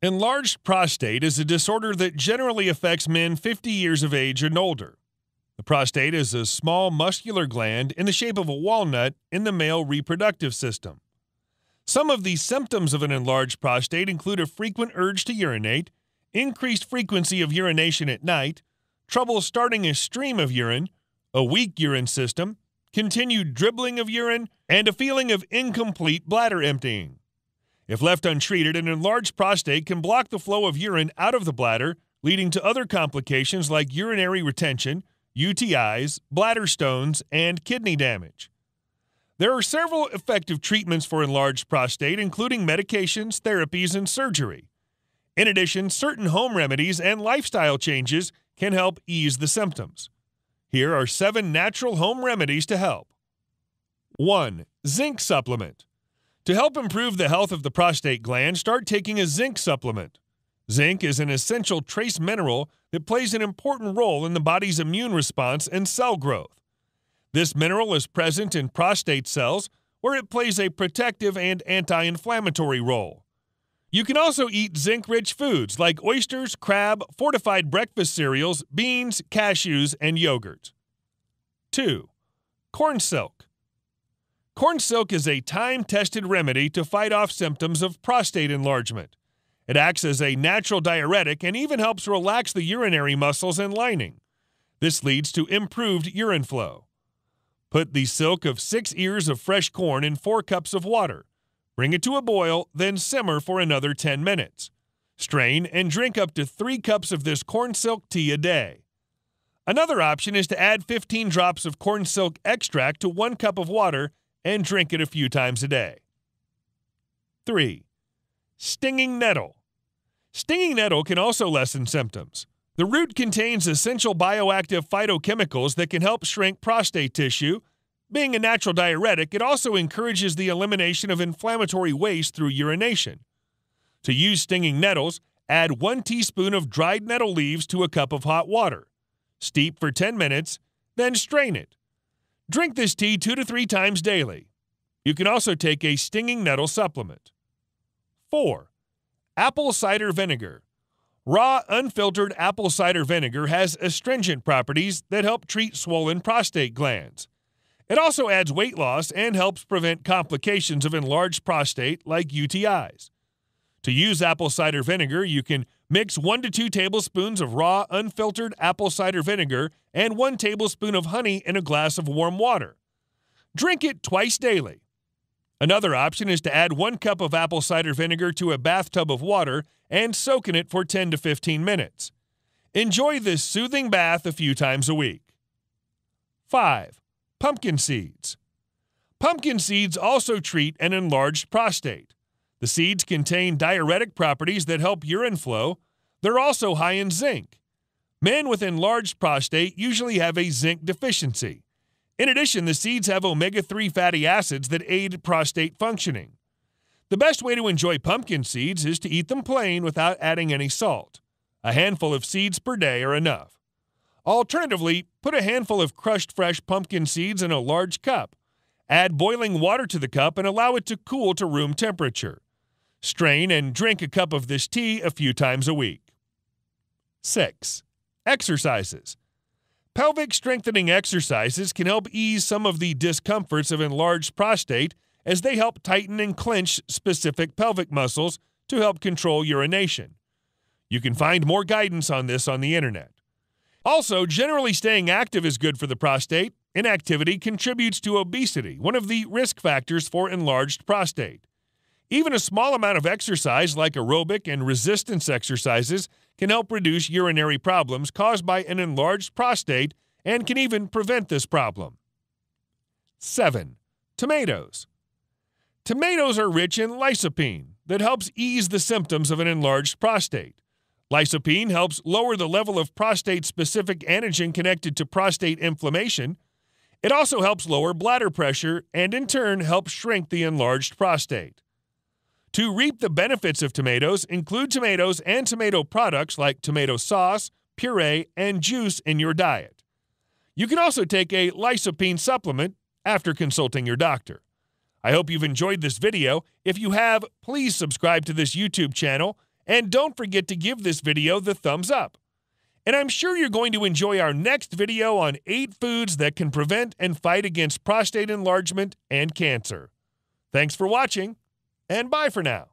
Enlarged prostate is a disorder that generally affects men 50 years of age and older. The prostate is a small muscular gland in the shape of a walnut in the male reproductive system. Some of the symptoms of an enlarged prostate include a frequent urge to urinate, increased frequency of urination at night, trouble starting a stream of urine, a weak urine system, continued dribbling of urine, and a feeling of incomplete bladder emptying. If left untreated, an enlarged prostate can block the flow of urine out of the bladder, leading to other complications like urinary retention, UTIs, bladder stones, and kidney damage. There are several effective treatments for enlarged prostate, including medications, therapies, and surgery. In addition, certain home remedies and lifestyle changes can help ease the symptoms. Here are seven natural home remedies to help. 1. Zinc supplement. To help improve the health of the prostate gland, start taking a zinc supplement. Zinc is an essential trace mineral that plays an important role in the body's immune response and cell growth. This mineral is present in prostate cells, where it plays a protective and anti inflammatory role. You can also eat zinc rich foods like oysters, crab, fortified breakfast cereals, beans, cashews, and yogurt. 2. Corn silk. Corn silk is a time tested remedy to fight off symptoms of prostate enlargement. It acts as a natural diuretic and even helps relax the urinary muscles and lining. This leads to improved urine flow. Put the silk of six ears of fresh corn in four cups of water. Bring it to a boil, then simmer for another 10 minutes. Strain and drink up to three cups of this corn silk tea a day. Another option is to add 15 drops of corn silk extract to one cup of water and drink it a few times a day. 3. Stinging nettle. Stinging nettle can also lessen symptoms. The root contains essential bioactive phytochemicals that can help shrink prostate tissue. Being a natural diuretic, it also encourages the elimination of inflammatory waste through urination. To use stinging nettles, add 1 teaspoon of dried nettle leaves to a cup of hot water. Steep for 10 minutes, then strain it. Drink this tea two to three times daily. You can also take a stinging nettle supplement. 4. Apple cider vinegar. Raw, unfiltered apple cider vinegar has astringent properties that help treat swollen prostate glands. It also adds weight loss and helps prevent complications of enlarged prostate like UTIs. To use apple cider vinegar, you can Mix 1 to 2 tablespoons of raw, unfiltered apple cider vinegar and 1 tablespoon of honey in a glass of warm water. Drink it twice daily. Another option is to add 1 cup of apple cider vinegar to a bathtub of water and soak in it for 10 to 15 minutes. Enjoy this soothing bath a few times a week. 5. Pumpkin seeds. Pumpkin seeds also treat an enlarged prostate. The seeds contain diuretic properties that help urine flow. They're also high in zinc. Men with enlarged prostate usually have a zinc deficiency. In addition, the seeds have omega 3 fatty acids that aid prostate functioning. The best way to enjoy pumpkin seeds is to eat them plain without adding any salt. A handful of seeds per day are enough. Alternatively, put a handful of crushed fresh pumpkin seeds in a large cup. Add boiling water to the cup and allow it to cool to room temperature. Strain and drink a cup of this tea a few times a week. 6. Exercises. Pelvic strengthening exercises can help ease some of the discomforts of enlarged prostate as they help tighten and clench specific pelvic muscles to help control urination. You can find more guidance on this on the internet. Also, generally staying active is good for the prostate. Inactivity contributes to obesity, one of the risk factors for enlarged prostate. Even a small amount of exercise, like aerobic and resistance exercises, can help reduce urinary problems caused by an enlarged prostate and can even prevent this problem. 7. Tomatoes. Tomatoes are rich in lycopene that helps ease the symptoms of an enlarged prostate. Lycopene helps lower the level of prostate specific antigen connected to prostate inflammation. It also helps lower bladder pressure and, in turn, helps shrink the enlarged prostate. To reap the benefits of tomatoes, include tomatoes and tomato products like tomato sauce, puree, and juice in your diet. You can also take a lycopene supplement after consulting your doctor. I hope you've enjoyed this video. If you have, please subscribe to this YouTube channel And don't forget to give this video the thumbs up. And I'm sure you're going to enjoy our next video on 8 foods that can prevent and fight against prostate enlargement and cancer. Thanks for watching, and bye for now.